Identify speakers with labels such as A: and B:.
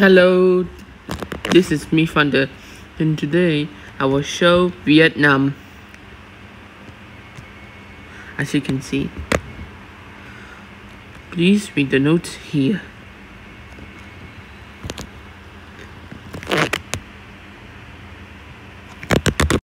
A: Hello, this is me Funder, and today I will show Vietnam. As you can see, please read the notes here.